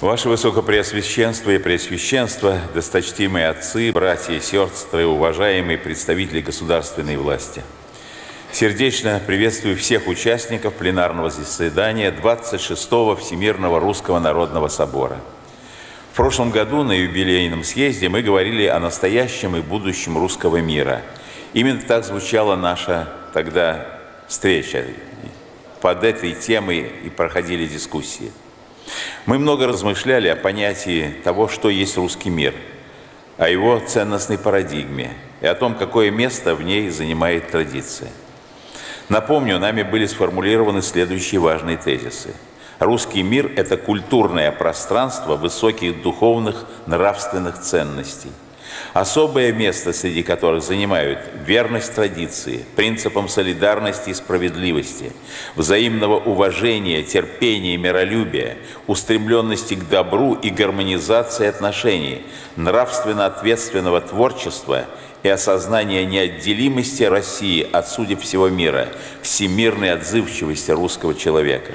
Ваше Высокопреосвященство и Преосвященство, досточтимые отцы, братья и сестры, уважаемые представители государственной власти. Сердечно приветствую всех участников пленарного заседания 26-го Всемирного Русского Народного Собора. В прошлом году на юбилейном съезде мы говорили о настоящем и будущем русского мира. Именно так звучала наша тогда встреча. Под этой темой и проходили дискуссии. Мы много размышляли о понятии того, что есть русский мир, о его ценностной парадигме и о том, какое место в ней занимает традиция. Напомню, нами были сформулированы следующие важные тезисы. Русский мир – это культурное пространство высоких духовных, нравственных ценностей – Особое место среди которых занимают верность традиции, принципам солидарности и справедливости, взаимного уважения, терпения и миролюбия, устремленности к добру и гармонизации отношений, нравственно ответственного творчества и осознания неотделимости России от судеб всего мира, всемирной отзывчивости русского человека.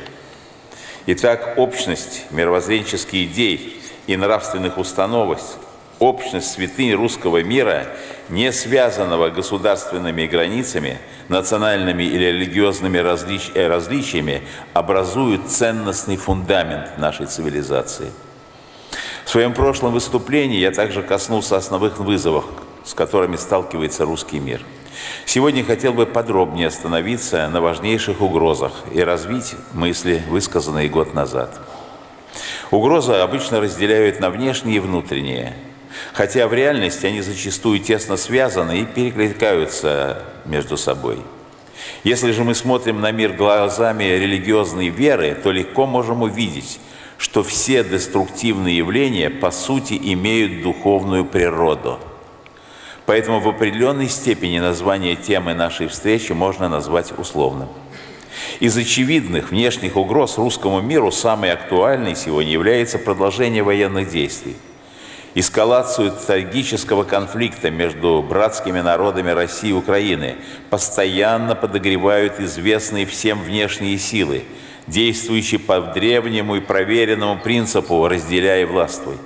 Итак, общность мировоззренческих идей и нравственных установок общность святынь русского мира, не связанного государственными границами, национальными или религиозными различ... Э, различиями, образуют ценностный фундамент нашей цивилизации. В своем прошлом выступлении я также коснулся основных вызовов, с которыми сталкивается русский мир. Сегодня хотел бы подробнее остановиться на важнейших угрозах и развить мысли, высказанные год назад. Угрозы обычно разделяют на внешние и внутренние – хотя в реальности они зачастую тесно связаны и перекликаются между собой. Если же мы смотрим на мир глазами религиозной веры, то легко можем увидеть, что все деструктивные явления по сути имеют духовную природу. Поэтому в определенной степени название темы нашей встречи можно назвать условным. Из очевидных внешних угроз русскому миру самой актуальной сегодня является продолжение военных действий – эскалацию трагического конфликта между братскими народами России и Украины постоянно подогревают известные всем внешние силы, действующие по древнему и проверенному принципу «разделяй и властвуй».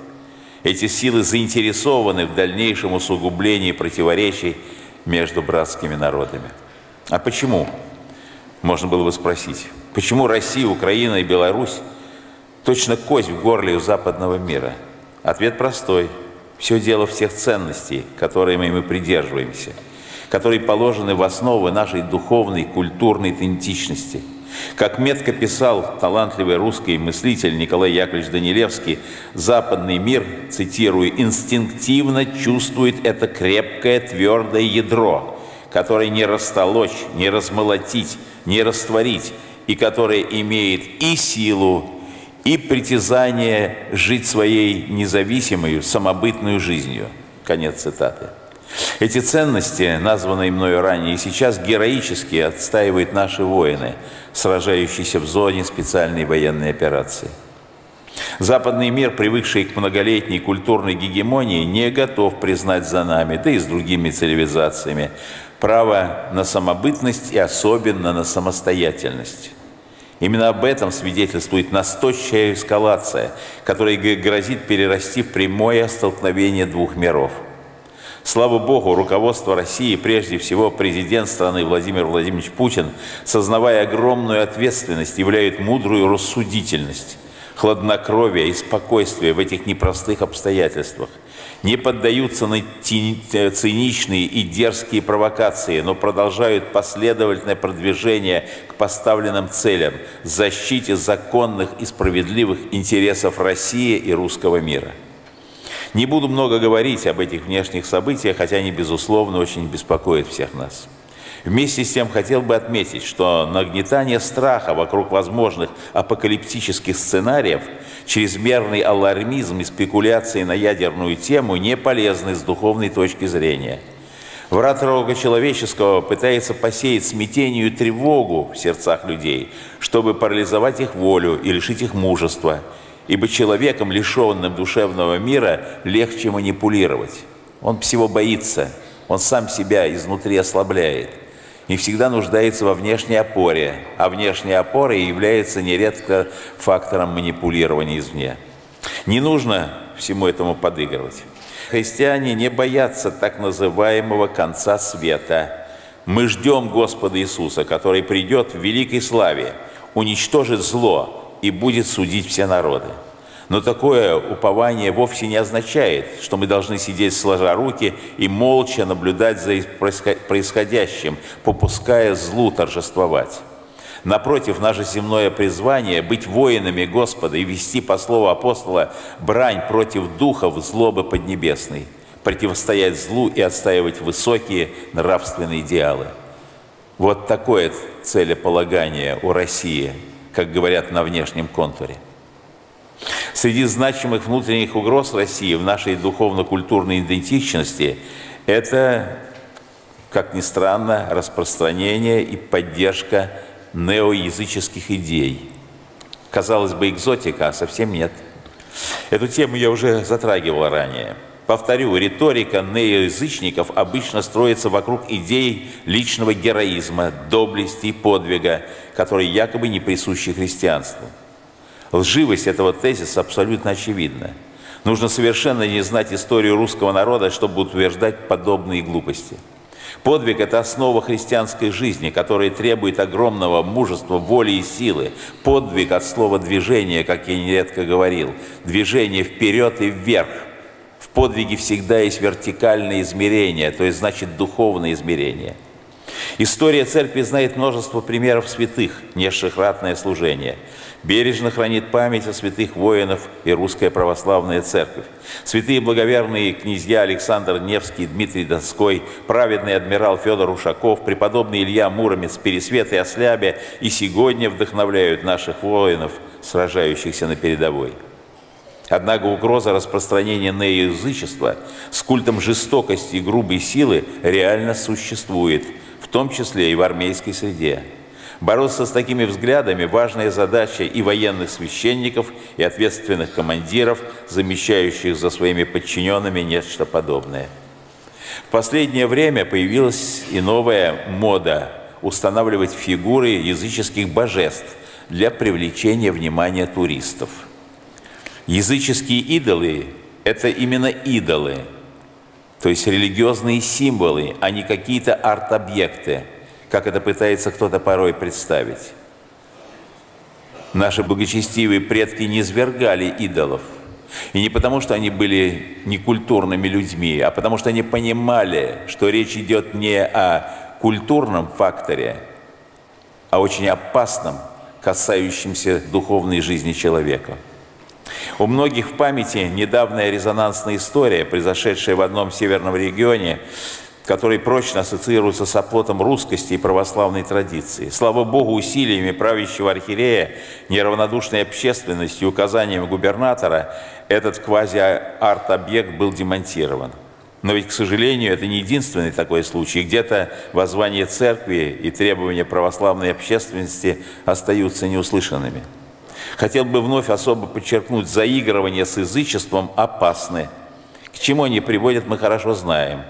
Эти силы заинтересованы в дальнейшем усугублении противоречий между братскими народами. А почему? Можно было бы спросить. Почему Россия, Украина и Беларусь точно кость в горле у западного мира – Ответ простой. Все дело в тех ценностей, которыми мы придерживаемся, которые положены в основы нашей духовной, культурной идентичности. Как метко писал талантливый русский мыслитель Николай Яковлевич Данилевский, западный мир, цитирую, «инстинктивно чувствует это крепкое, твердое ядро, которое не растолочь, не размолотить, не растворить, и которое имеет и силу, и притязание жить своей независимой, самобытной жизнью. Конец цитаты. Эти ценности, названные мною ранее, сейчас героически отстаивают наши воины, сражающиеся в зоне специальной военной операции. Западный мир, привыкший к многолетней культурной гегемонии, не готов признать за нами, да и с другими цивилизациями, право на самобытность и особенно на самостоятельность. Именно об этом свидетельствует настойчивая эскалация, которая грозит перерасти в прямое столкновение двух миров. Слава Богу, руководство России, прежде всего президент страны Владимир Владимирович Путин, сознавая огромную ответственность, являет мудрую рассудительность, хладнокровие и спокойствие в этих непростых обстоятельствах – не поддаются на циничные и дерзкие провокации, но продолжают последовательное продвижение поставленным целям – защите законных и справедливых интересов России и русского мира. Не буду много говорить об этих внешних событиях, хотя они, безусловно, очень беспокоят всех нас. Вместе с тем хотел бы отметить, что нагнетание страха вокруг возможных апокалиптических сценариев, чрезмерный алармизм и спекуляции на ядерную тему не полезны с духовной точки зрения. Врат рога человеческого пытается посеять смятение и тревогу в сердцах людей, чтобы парализовать их волю и лишить их мужества, ибо человеком, лишенным душевного мира, легче манипулировать. Он всего боится, он сам себя изнутри ослабляет – и всегда нуждается во внешней опоре, а внешняя опора является нередко фактором манипулирования извне. Не нужно всему этому подыгрывать. Христиане не боятся так называемого конца света. Мы ждем Господа Иисуса, который придет в великой славе, уничтожит зло и будет судить все народы. Но такое упование вовсе не означает, что мы должны сидеть сложа руки и молча наблюдать за происходящим, попуская злу торжествовать. Напротив, наше земное призвание – быть воинами Господа и вести по слову апостола брань против духов злобы поднебесной, противостоять злу и отстаивать высокие нравственные идеалы. Вот такое целеполагание у России, как говорят на внешнем контуре. Среди значимых внутренних угроз России в нашей духовно-культурной идентичности – это, как ни странно, распространение и поддержка неоязыческих идей. Казалось бы, экзотика, а совсем нет. Эту тему я уже затрагивал ранее. Повторю, риторика неоязычников обычно строится вокруг идей личного героизма, доблести и подвига, которые якобы не присущи христианству. Лживость этого тезиса абсолютно очевидна. Нужно совершенно не знать историю русского народа, чтобы утверждать подобные глупости – Подвиг – это основа христианской жизни, которая требует огромного мужества, воли и силы. Подвиг от слова «движение», как я нередко говорил. Движение вперед и вверх. В подвиге всегда есть вертикальное измерение, то есть значит духовное измерение – История церкви знает множество примеров святых, несших ратное служение. Бережно хранит память о святых воинов и русская православная церковь. Святые благоверные князья Александр Невский, Дмитрий Донской, праведный адмирал Федор Ушаков, преподобный Илья Муромец, Пересвет и Ослябе и сегодня вдохновляют наших воинов, сражающихся на передовой. Однако угроза распространения неоязычества с культом жестокости и грубой силы реально существует – том числе и в армейской среде. Бороться с такими взглядами – важная задача и военных священников, и ответственных командиров, замещающих за своими подчиненными нечто подобное. В последнее время появилась и новая мода устанавливать фигуры языческих божеств для привлечения внимания туристов. Языческие идолы – это именно идолы – то есть религиозные символы, а не какие-то арт-объекты, как это пытается кто-то порой представить. Наши благочестивые предки не свергали идолов. И не потому, что они были некультурными людьми, а потому, что они понимали, что речь идет не о культурном факторе, а очень опасном, касающемся духовной жизни человека – у многих в памяти недавняя резонансная история, произошедшая в одном северном регионе, который прочно ассоциируется с оплотом русскости и православной традиции. Слава Богу, усилиями правящего архиерея, неравнодушной общественностью и указаниями губернатора этот квази-арт-объект был демонтирован. Но ведь, к сожалению, это не единственный такой случай. Где-то воззвание церкви и требования православной общественности остаются неуслышанными. Хотел бы вновь особо подчеркнуть, заигрывание с язычеством опасны. К чему они приводят, мы хорошо знаем.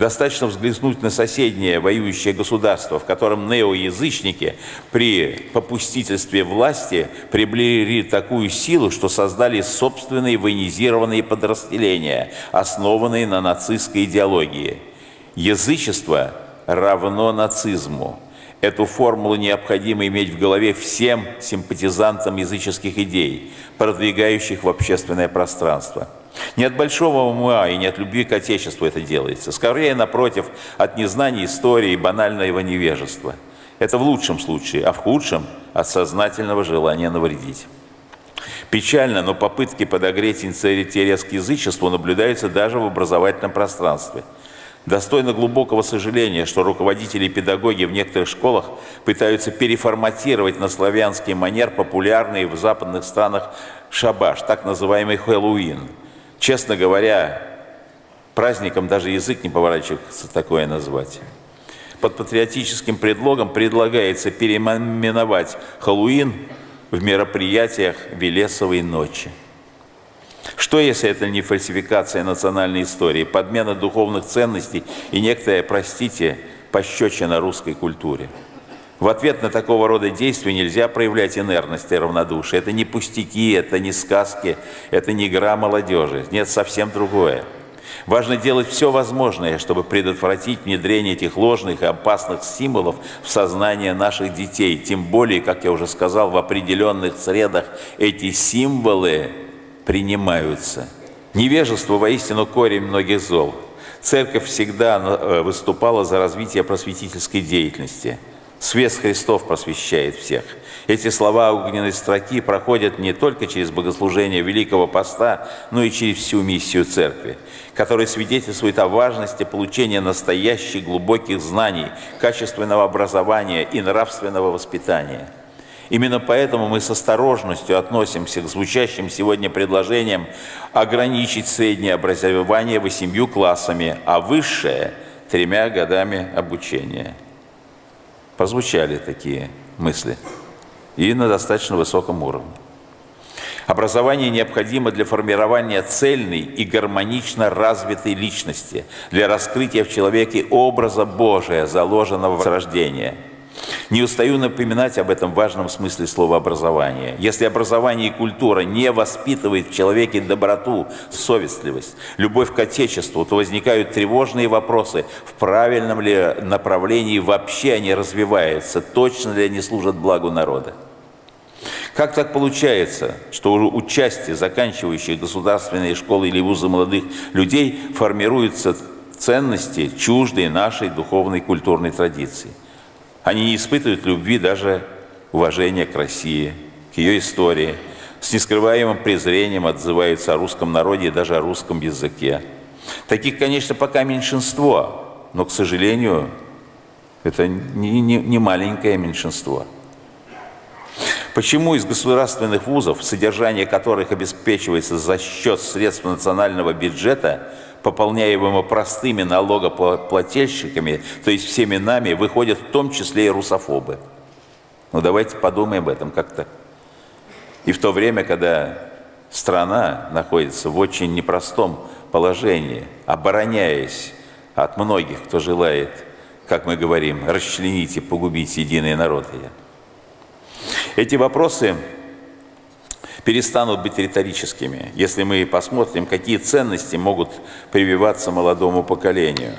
Достаточно взглянуть на соседнее воюющее государство, в котором неоязычники при попустительстве власти приобрели такую силу, что создали собственные военизированные подразделения, основанные на нацистской идеологии. Язычество равно нацизму. Эту формулу необходимо иметь в голове всем симпатизантам языческих идей, продвигающих в общественное пространство. Не от большого ума и не от любви к Отечеству это делается. Скорее, напротив, от незнания истории и банального невежества. Это в лучшем случае, а в худшем – от сознательного желания навредить. Печально, но попытки подогреть интерес к язычеству наблюдаются даже в образовательном пространстве – Достойно глубокого сожаления, что руководители и педагоги в некоторых школах пытаются переформатировать на славянский манер популярный в западных странах шабаш, так называемый Хэллоуин. Честно говоря, праздником даже язык не поворачивается такое назвать. Под патриотическим предлогом предлагается переименовать Хэллоуин в мероприятиях Велесовой ночи. Что, если это не фальсификация национальной истории, подмена духовных ценностей и некоторая, простите, пощечина русской культуре? В ответ на такого рода действия нельзя проявлять инертность и равнодушие. Это не пустяки, это не сказки, это не игра молодежи. Нет, совсем другое. Важно делать все возможное, чтобы предотвратить внедрение этих ложных и опасных символов в сознание наших детей. Тем более, как я уже сказал, в определенных средах эти символы принимаются. Невежество воистину корень многих зол. Церковь всегда э, выступала за развитие просветительской деятельности. Свет Христов просвещает всех. Эти слова огненной строки проходят не только через богослужение Великого Поста, но и через всю миссию Церкви, которая свидетельствует о важности получения настоящих глубоких знаний, качественного образования и нравственного воспитания – Именно поэтому мы с осторожностью относимся к звучащим сегодня предложениям ограничить среднее образование восемью классами, а высшее – тремя годами обучения. Позвучали такие мысли и на достаточно высоком уровне. Образование необходимо для формирования цельной и гармонично развитой личности, для раскрытия в человеке образа Божия, заложенного в рождение – не устаю напоминать об этом важном смысле слова «образование». Если образование и культура не воспитывают в человеке доброту, совестливость, любовь к Отечеству, то возникают тревожные вопросы, в правильном ли направлении вообще они развиваются, точно ли они служат благу народа. Как так получается, что участие заканчивающих государственные школы или вузы молодых людей формируются ценности, чуждые нашей духовной культурной традиции? Они не испытывают любви, даже уважения к России, к ее истории. С нескрываемым презрением отзываются о русском народе и даже о русском языке. Таких, конечно, пока меньшинство, но, к сожалению, это не, не, не маленькое меньшинство. Почему из государственных вузов, содержание которых обеспечивается за счет средств национального бюджета, пополняемого простыми налогоплательщиками, то есть всеми нами, выходят в том числе и русофобы. Ну давайте подумаем об этом как-то. И в то время, когда страна находится в очень непростом положении, обороняясь от многих, кто желает, как мы говорим, расчленить и погубить единые народы. Эти вопросы перестанут быть риторическими, если мы посмотрим, какие ценности могут прививаться молодому поколению.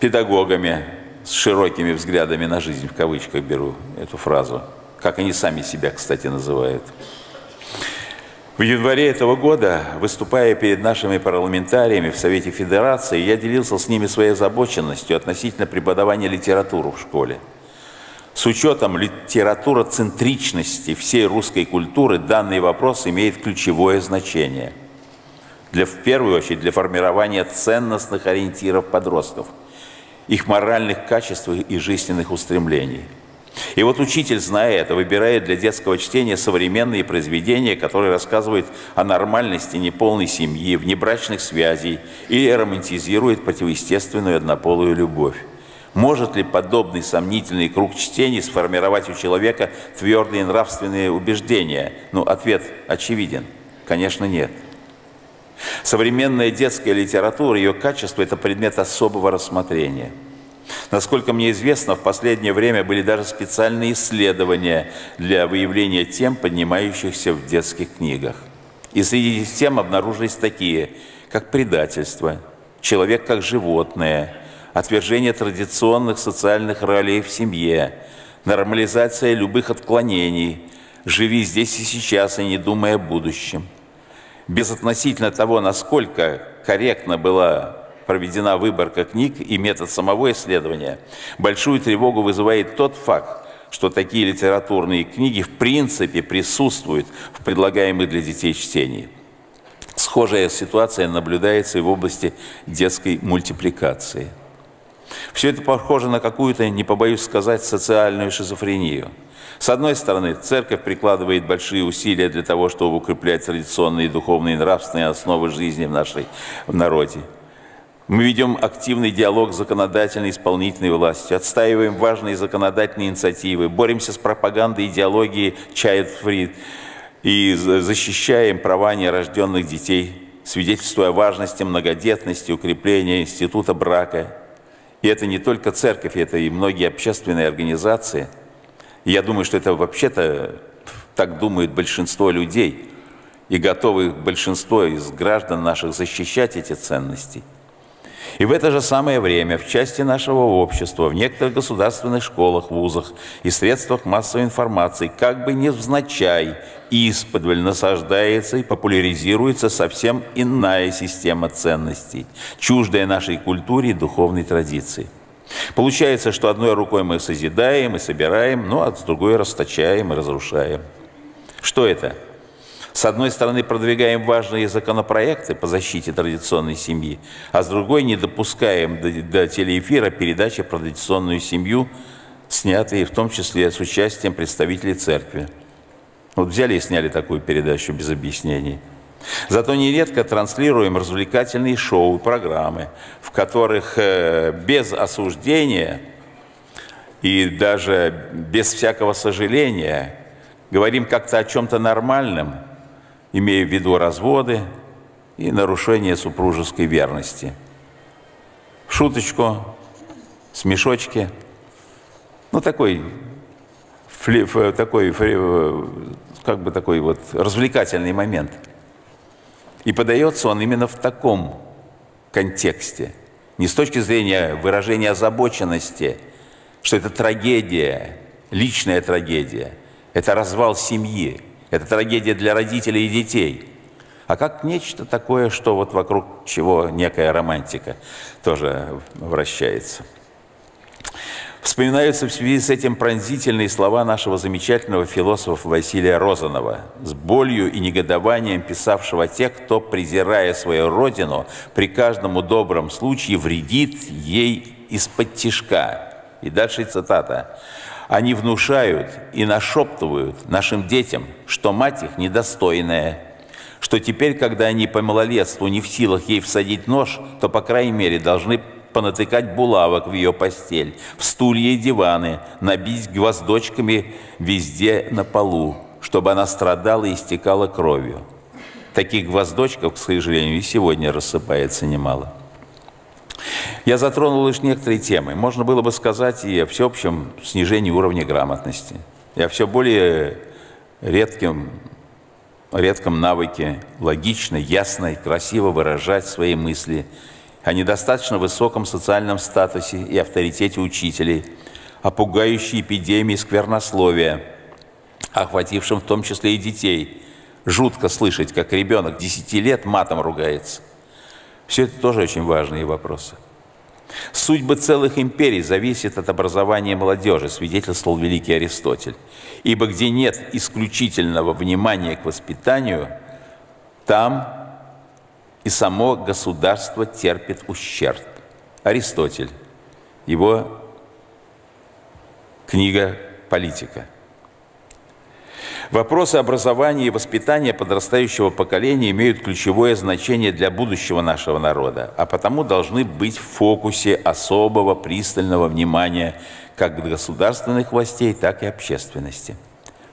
Педагогами с широкими взглядами на жизнь, в кавычках беру эту фразу, как они сами себя, кстати, называют. В январе этого года, выступая перед нашими парламентариями в Совете Федерации, я делился с ними своей озабоченностью относительно преподавания литературы в школе – с учетом литературоцентричности всей русской культуры данный вопрос имеет ключевое значение. Для, в первую очередь для формирования ценностных ориентиров подростков, их моральных качеств и жизненных устремлений. И вот учитель, зная это, выбирает для детского чтения современные произведения, которые рассказывают о нормальности неполной семьи, внебрачных связей или романтизирует противоестественную однополую любовь. Может ли подобный сомнительный круг чтений сформировать у человека твердые нравственные убеждения? Ну, ответ очевиден. Конечно, нет. Современная детская литература, ее качество – это предмет особого рассмотрения. Насколько мне известно, в последнее время были даже специальные исследования для выявления тем, поднимающихся в детских книгах. И среди тем обнаружились такие, как предательство, человек как животное – отвержение традиционных социальных ролей в семье, нормализация любых отклонений, живи здесь и сейчас, и не думая о будущем. Безотносительно того, насколько корректно была проведена выборка книг и метод самого исследования, большую тревогу вызывает тот факт, что такие литературные книги в принципе присутствуют в предлагаемых для детей чтении. Схожая ситуация наблюдается и в области детской мультипликации – все это похоже на какую-то, не побоюсь сказать, социальную шизофрению. С одной стороны, церковь прикладывает большие усилия для того, чтобы укреплять традиционные духовные и нравственные основы жизни в нашей в народе. Мы ведем активный диалог с законодательной и исполнительной властью, отстаиваем важные законодательные инициативы, боремся с пропагандой идеологии child free и защищаем права нерожденных детей, свидетельствуя о важности многодетности, укрепления института брака И это не только церковь, это и многие общественные организации. Я думаю, что это вообще-то так думает большинство людей и готовы большинство из граждан наших защищать эти ценности. И в это же самое время в части нашего общества, в некоторых государственных школах, вузах и средствах массовой информации как бы невзначай исподволь насаждается и популяризируется совсем иная система ценностей, чуждая нашей культуре и духовной традиции. Получается, что одной рукой мы созидаем и собираем, ну а с другой расточаем и разрушаем. Что это? С одной стороны, продвигаем важные законопроекты по защите традиционной семьи, а с другой не допускаем до, до телеэфира передачи про традиционную семью, снятые в том числе с участием представителей церкви. Вот взяли и сняли такую передачу без объяснений. Зато нередко транслируем развлекательные шоу, программы, в которых э, без осуждения и даже без всякого сожаления говорим как-то о чем-то нормальном – имея в виду разводы и нарушение супружеской верности. Шуточку, смешочки, ну такой, флип, такой, как бы такой вот развлекательный момент. И подается он именно в таком контексте, не с точки зрения выражения озабоченности, что это трагедия, личная трагедия, это развал семьи, это трагедия для родителей и детей. А как нечто такое, что вот вокруг чего некая романтика тоже вращается. Вспоминаются в связи с этим пронзительные слова нашего замечательного философа Василия Розанова, с болью и негодованием писавшего тех, кто, презирая свою родину, при каждом добром случае вредит ей из-под тишка. И дальше цитата. Они внушают и нашептывают нашим детям, что мать их недостойная, что теперь, когда они по малолетству не в силах ей всадить нож, то, по крайней мере, должны понатыкать булавок в ее постель, в стулья и диваны, набить гвоздочками везде на полу, чтобы она страдала и истекала кровью. Таких гвоздочков, к сожалению, и сегодня рассыпается немало. Я затронул лишь некоторые темы. Можно было бы сказать и о всеобщем снижении уровня грамотности, и о все более редком, редком навыке логично, ясно и красиво выражать свои мысли, о недостаточно высоком социальном статусе и авторитете учителей, о пугающей эпидемии сквернословия, охватившем в том числе и детей. Жутко слышать, как ребенок 10 лет матом ругается. Все это тоже очень важные вопросы. Судьба целых империй зависит от образования молодежи, свидетельствовал великий Аристотель. Ибо где нет исключительного внимания к воспитанию, там и само государство терпит ущерб. Аристотель, его книга «Политика». Вопросы образования и воспитания подрастающего поколения имеют ключевое значение для будущего нашего народа, а потому должны быть в фокусе особого пристального внимания как государственных властей, так и общественности.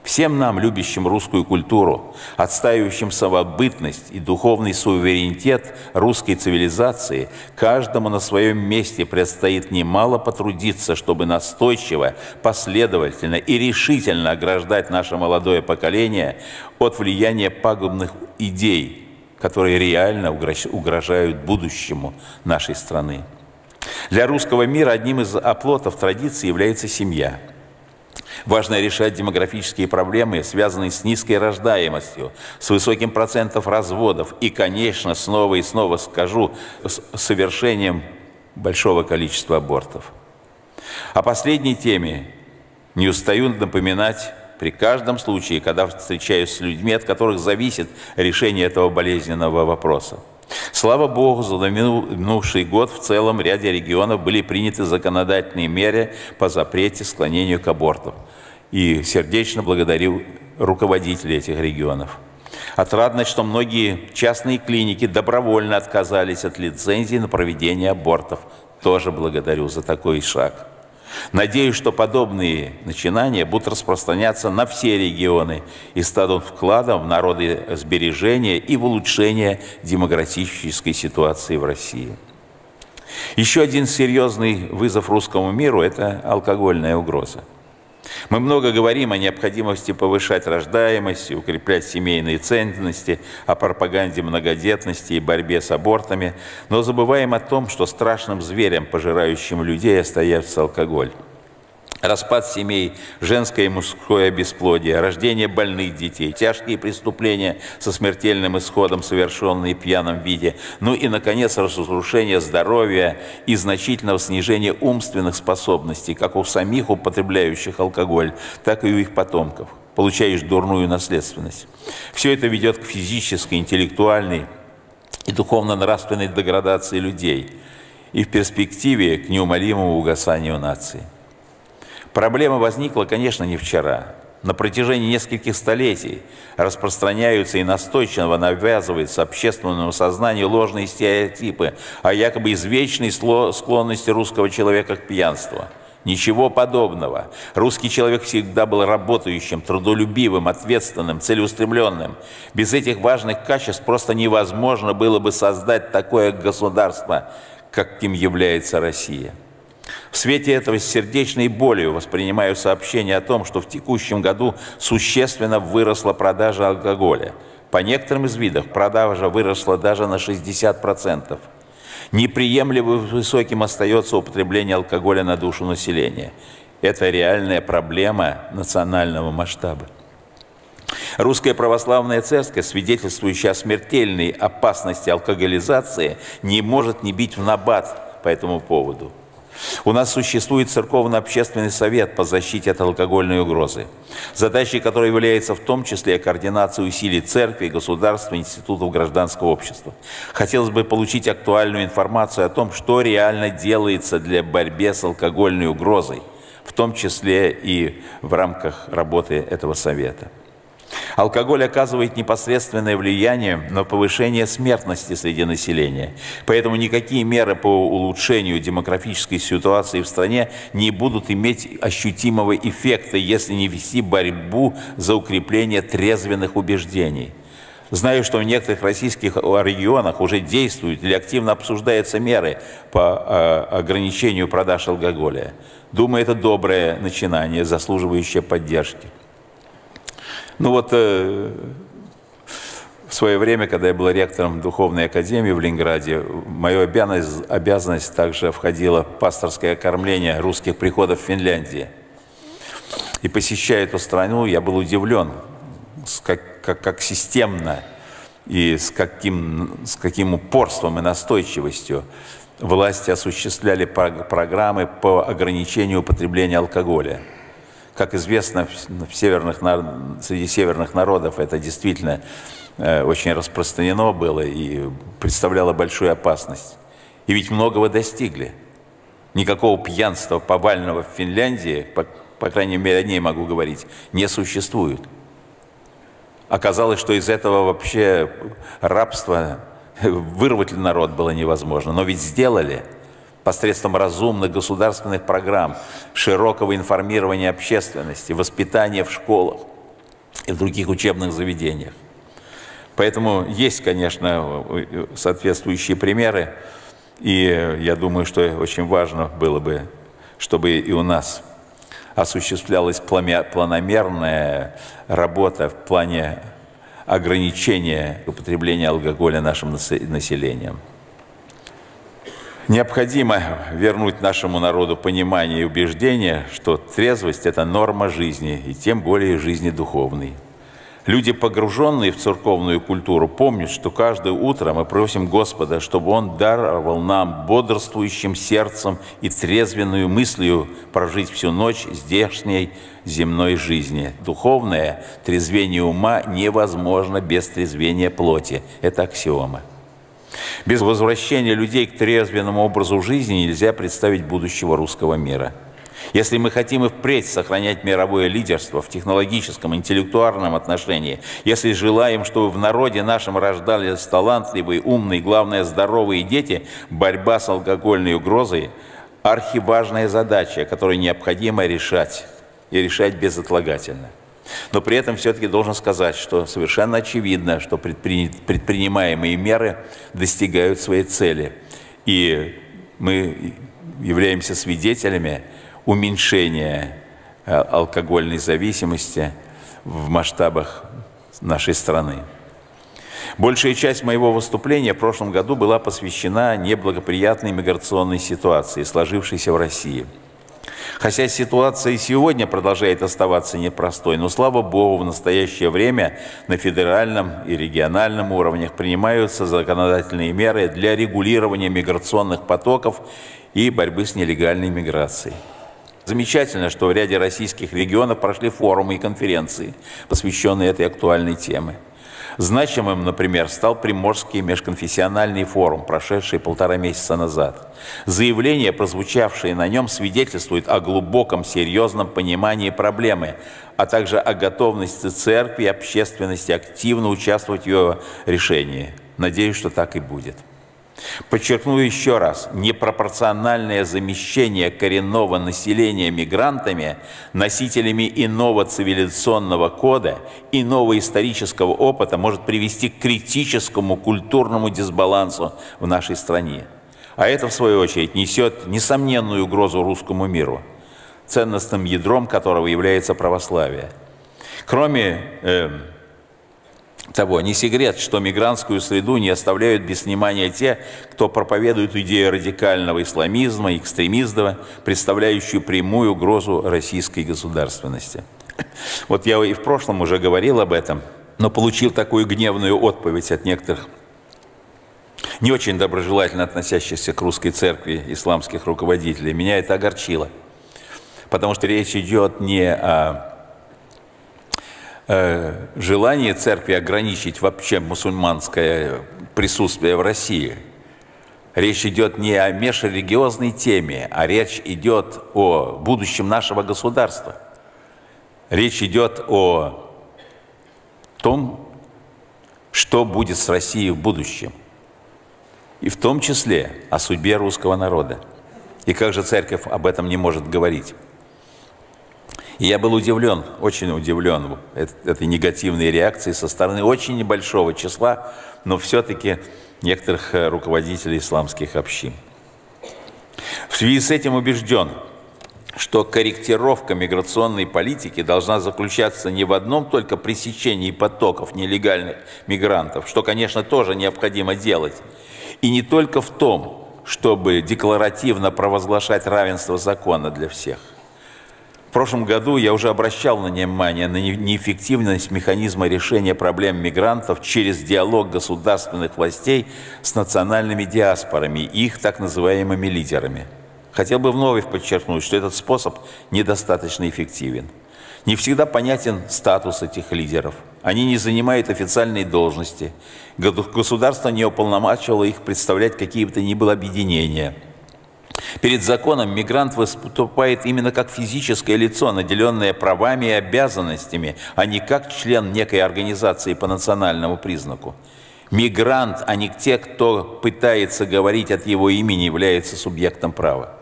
Всем нам, любящим русскую культуру, отстаивающим самобытность и духовный суверенитет русской цивилизации, каждому на своем месте предстоит немало потрудиться, чтобы настойчиво, последовательно и решительно ограждать наше молодое поколение от влияния пагубных идей, которые реально угрожают будущему нашей страны. Для русского мира одним из оплотов традиции является семья – Важно решать демографические проблемы, связанные с низкой рождаемостью, с высоким процентом разводов и, конечно, снова и снова скажу, с совершением большого количества абортов. О последней теме не устаю напоминать при каждом случае, когда встречаюсь с людьми, от которых зависит решение этого болезненного вопроса. Слава Богу, за минувший год в целом ряде регионов были приняты законодательные меры по запрете склонению к аборту. И сердечно благодарю руководителей этих регионов. Отрадно, что многие частные клиники добровольно отказались от лицензии на проведение абортов. Тоже благодарю за такой шаг. Надеюсь, что подобные начинания будут распространяться на все регионы и станут вкладом в народосбережение и в улучшение демократической ситуации в России. Еще один серьезный вызов русскому миру – это алкогольная угроза. Мы много говорим о необходимости повышать рождаемость, укреплять семейные ценности, о пропаганде многодетности и борьбе с абортами, но забываем о том, что страшным зверем, пожирающим людей, остается алкоголь распад семей, женское и мужское бесплодие, рождение больных детей, тяжкие преступления со смертельным исходом, совершенные в пьяном виде, ну и, наконец, разрушение здоровья и значительного снижения умственных способностей, как у самих употребляющих алкоголь, так и у их потомков. Получаешь дурную наследственность. Все это ведет к физической, интеллектуальной и духовно-нравственной деградации людей и в перспективе к неумолимому угасанию нации. Проблема возникла, конечно, не вчера. На протяжении нескольких столетий распространяются и настойчиво навязываются общественному сознанию ложные стереотипы о якобы извечной склонности русского человека к пьянству. Ничего подобного. Русский человек всегда был работающим, трудолюбивым, ответственным, целеустремленным. Без этих важных качеств просто невозможно было бы создать такое государство, каким является Россия. В свете этого с сердечной болью воспринимаю сообщение о том, что в текущем году существенно выросла продажа алкоголя. По некоторым из видов продажа выросла даже на 60%. Неприемлемо высоким остается употребление алкоголя на душу населения. Это реальная проблема национального масштаба. Русская православная церковь, свидетельствующая о смертельной опасности алкоголизации, не может не бить в набат по этому поводу – у нас существует церковно-общественный совет по защите от алкогольной угрозы, задачей которой является в том числе координация усилий церкви, государства, институтов гражданского общества. Хотелось бы получить актуальную информацию о том, что реально делается для борьбы с алкогольной угрозой, в том числе и в рамках работы этого совета. Алкоголь оказывает непосредственное влияние на повышение смертности среди населения. Поэтому никакие меры по улучшению демографической ситуации в стране не будут иметь ощутимого эффекта, если не вести борьбу за укрепление трезвенных убеждений. Знаю, что в некоторых российских регионах уже действуют или активно обсуждаются меры по э, ограничению продаж алкоголя. Думаю, это доброе начинание, заслуживающее поддержки. Ну вот э, в свое время, когда я был ректором Духовной Академии в Ленинграде, в мою обязанность, обязанность также входило пасторское кормление русских приходов в Финляндии. И посещая эту страну, я был удивлен, как, как, как системно и с каким, с каким упорством и настойчивостью власти осуществляли программы по ограничению употребления алкоголя. Как известно, в северных, среди северных народов это действительно э, очень распространено было и представляло большую опасность. И ведь многого достигли. Никакого пьянства повального в Финляндии, по, по крайней мере, о ней могу говорить, не существует. Оказалось, что из этого вообще рабства вырвать народ было невозможно. Но ведь сделали – посредством разумных государственных программ, широкого информирования общественности, воспитания в школах и в других учебных заведениях. Поэтому есть, конечно, соответствующие примеры, и я думаю, что очень важно было бы, чтобы и у нас осуществлялась планомерная работа в плане ограничения употребления алкоголя нашим населением. Необходимо вернуть нашему народу понимание и убеждение, что трезвость – это норма жизни, и тем более жизни духовной. Люди, погруженные в церковную культуру, помнят, что каждое утро мы просим Господа, чтобы Он даровал нам бодрствующим сердцем и трезвенную мыслью прожить всю ночь здешней земной жизни. Духовное трезвение ума невозможно без трезвения плоти. Это аксиома. Без возвращения людей к трезвенному образу жизни нельзя представить будущего русского мира. Если мы хотим и впредь сохранять мировое лидерство в технологическом, интеллектуальном отношении, если желаем, чтобы в народе нашем рождались талантливые, умные, главное, здоровые дети, борьба с алкогольной угрозой – архиважная задача, которую необходимо решать и решать безотлагательно. Но при этом все-таки должен сказать, что совершенно очевидно, что предпринимаемые меры достигают своей цели. И мы являемся свидетелями уменьшения э, алкогольной зависимости в масштабах нашей страны. Большая часть моего выступления в прошлом году была посвящена неблагоприятной миграционной ситуации, сложившейся в России. Хотя ситуация и сегодня продолжает оставаться непростой, но, слава Богу, в настоящее время на федеральном и региональном уровнях принимаются законодательные меры для регулирования миграционных потоков и борьбы с нелегальной миграцией. Замечательно, что в ряде российских регионов прошли форумы и конференции, посвященные этой актуальной теме. Значимым, например, стал Приморский межконфессиональный форум, прошедший полтора месяца назад. Заявления, прозвучавшие на нем, свидетельствуют о глубоком, серьезном понимании проблемы, а также о готовности церкви и общественности активно участвовать в ее решении. Надеюсь, что так и будет. Подчеркну еще раз, непропорциональное замещение коренного населения мигрантами, носителями иного цивилизационного кода, иного исторического опыта может привести к критическому культурному дисбалансу в нашей стране. А это, в свою очередь, несет несомненную угрозу русскому миру, ценностным ядром которого является православие. Кроме э, того. Не секрет, что мигрантскую среду не оставляют без внимания те, кто проповедует идею радикального исламизма, экстремизма, представляющую прямую угрозу российской государственности. Вот я и в прошлом уже говорил об этом, но получил такую гневную отповедь от некоторых не очень доброжелательно относящихся к русской церкви исламских руководителей. Меня это огорчило, потому что речь идет не о желание церкви ограничить вообще мусульманское присутствие в России. Речь идет не о межрелигиозной теме, а речь идет о будущем нашего государства. Речь идет о том, что будет с Россией в будущем. И в том числе о судьбе русского народа. И как же церковь об этом не может говорить? И я был удивлен, очень удивлен этой негативной реакцией со стороны очень небольшого числа, но все-таки некоторых э, руководителей исламских общин. В связи с этим убежден, что корректировка миграционной политики должна заключаться не в одном только пресечении потоков нелегальных мигрантов, что, конечно, тоже необходимо делать, и не только в том, чтобы декларативно провозглашать равенство закона для всех. В прошлом году я уже обращал внимание на неэффективность механизма решения проблем мигрантов через диалог государственных властей с национальными диаспорами и их так называемыми лидерами. Хотел бы вновь подчеркнуть, что этот способ недостаточно эффективен. Не всегда понятен статус этих лидеров. Они не занимают официальные должности. Государство не уполномачивало их представлять какие бы то ни было объединения – Перед законом мигрант выступает именно как физическое лицо, наделенное правами и обязанностями, а не как член некой организации по национальному признаку. Мигрант, а не те, кто пытается говорить от его имени, является субъектом права.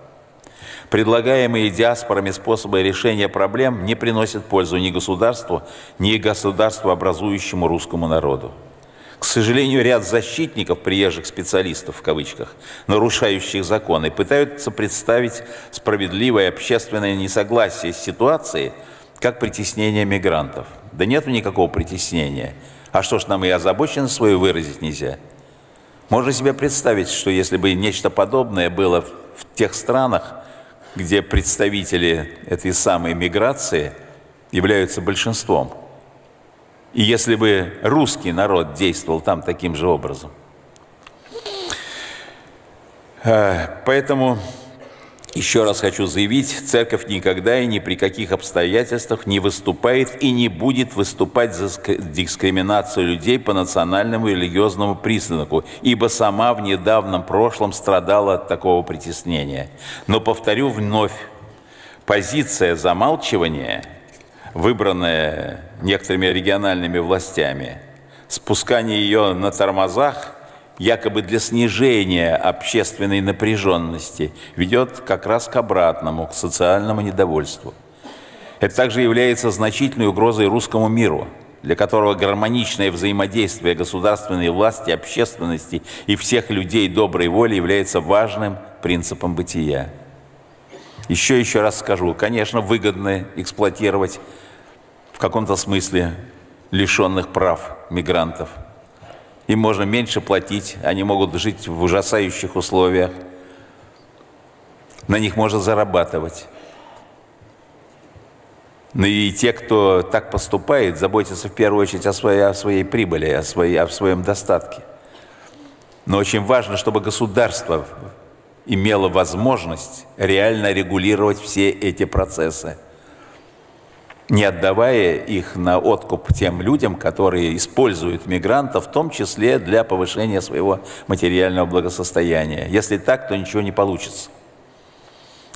Предлагаемые диаспорами способы решения проблем не приносят пользу ни государству, ни государству, образующему русскому народу. К сожалению, ряд защитников, приезжих специалистов в кавычках, нарушающих законы, пытаются представить справедливое общественное несогласие с ситуацией как притеснение мигрантов. Да нет никакого притеснения. А что ж, нам и озабоченность свою выразить нельзя? Можно себе представить, что если бы нечто подобное было в тех странах, где представители этой самой миграции являются большинством – и если бы русский народ действовал там таким же образом. Э, поэтому еще раз хочу заявить, церковь никогда и ни при каких обстоятельствах не выступает и не будет выступать за дискриминацию людей по национальному и религиозному признаку, ибо сама в недавнем прошлом страдала от такого притеснения. Но повторю вновь, позиция замалчивания – выбранная некоторыми региональными властями, спускание ее на тормозах якобы для снижения общественной напряженности ведет как раз к обратному, к социальному недовольству. Это также является значительной угрозой русскому миру, для которого гармоничное взаимодействие государственной власти, общественности и всех людей доброй воли является важным принципом бытия. Еще еще раз скажу, конечно, выгодно эксплуатировать в каком-то смысле лишенных прав мигрантов. Им можно меньше платить, они могут жить в ужасающих условиях, на них можно зарабатывать. Но и те, кто так поступает, заботятся в первую очередь о своей, о своей прибыли, о, своей, о своем достатке. Но очень важно, чтобы государство имело возможность реально регулировать все эти процессы, не отдавая их на откуп тем людям, которые используют мигрантов, в том числе для повышения своего материального благосостояния. Если так, то ничего не получится.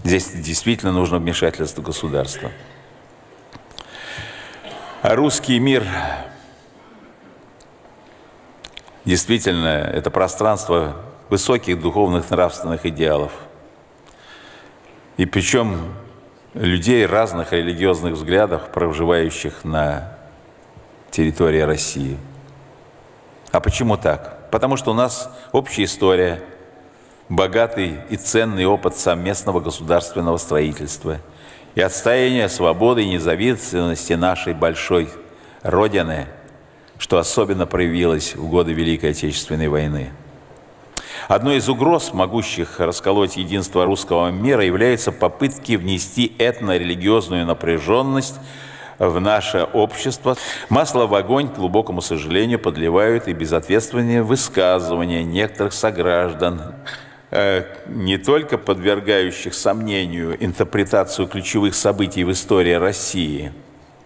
Здесь действительно нужно вмешательство государства. А русский мир действительно это пространство высоких духовных нравственных идеалов. И причем людей разных религиозных взглядов, проживающих на территории России. А почему так? Потому что у нас общая история, богатый и ценный опыт совместного государственного строительства – и отстаивание свободы и независимости нашей большой Родины, что особенно проявилось в годы Великой Отечественной войны. Одной из угроз, могущих расколоть единство русского мира, является попытки внести этно-религиозную напряженность в наше общество. Масло в огонь, к глубокому сожалению, подливают и безответственные высказывания некоторых сограждан, Э, не только подвергающих сомнению интерпретацию ключевых событий в истории России,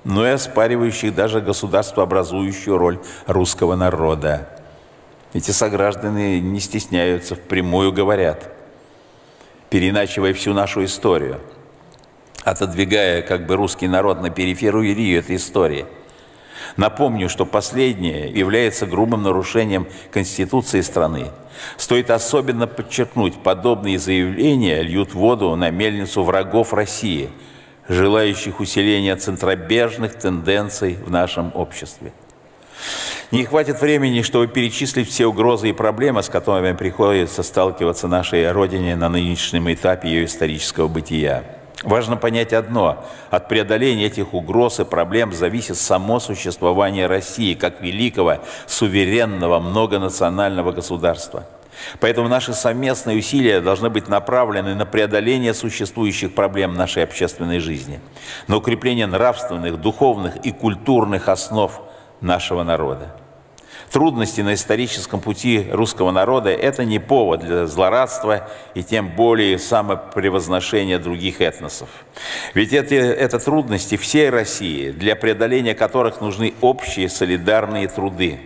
но и оспаривающих даже государствообразующую роль русского народа. Эти сограждане не стесняются, впрямую говорят, переиначивая всю нашу историю, отодвигая как бы русский народ на периферию этой истории – Напомню, что последнее является грубым нарушением Конституции страны. Стоит особенно подчеркнуть, подобные заявления льют воду на мельницу врагов России, желающих усиления центробежных тенденций в нашем обществе. Не хватит времени, чтобы перечислить все угрозы и проблемы, с которыми приходится сталкиваться нашей Родине на нынешнем этапе ее исторического бытия. Важно понять одно. От преодоления этих угроз и проблем зависит само существование России как великого, суверенного, многонационального государства. Поэтому наши совместные усилия должны быть направлены на преодоление существующих проблем нашей общественной жизни, на укрепление нравственных, духовных и культурных основ нашего народа. Трудности на историческом пути русского народа – это не повод для злорадства и тем более самопревозношения других этносов. Ведь это, это трудности всей России, для преодоления которых нужны общие солидарные труды.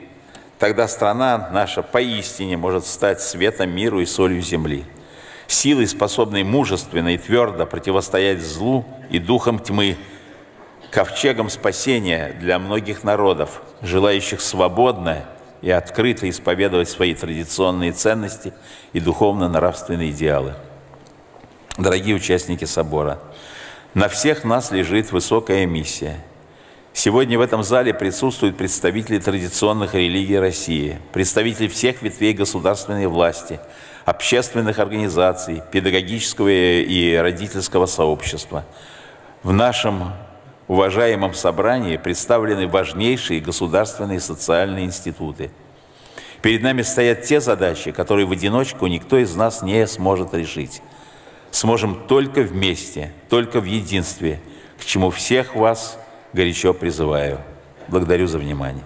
Тогда страна наша поистине может стать светом миру и солью земли, силой, способной мужественно и твердо противостоять злу и духам тьмы, ковчегом спасения для многих народов, желающих свободно и открыто исповедовать свои традиционные ценности и духовно-нравственные идеалы. Дорогие участники собора, на всех нас лежит высокая миссия. Сегодня в этом зале присутствуют представители традиционных религий России, представители всех ветвей государственной власти, общественных организаций, педагогического и родительского сообщества. В нашем уважаемом собрании представлены важнейшие государственные и социальные институты. Перед нами стоят те задачи, которые в одиночку никто из нас не сможет решить. Сможем только вместе, только в единстве, к чему всех вас горячо призываю. Благодарю за внимание.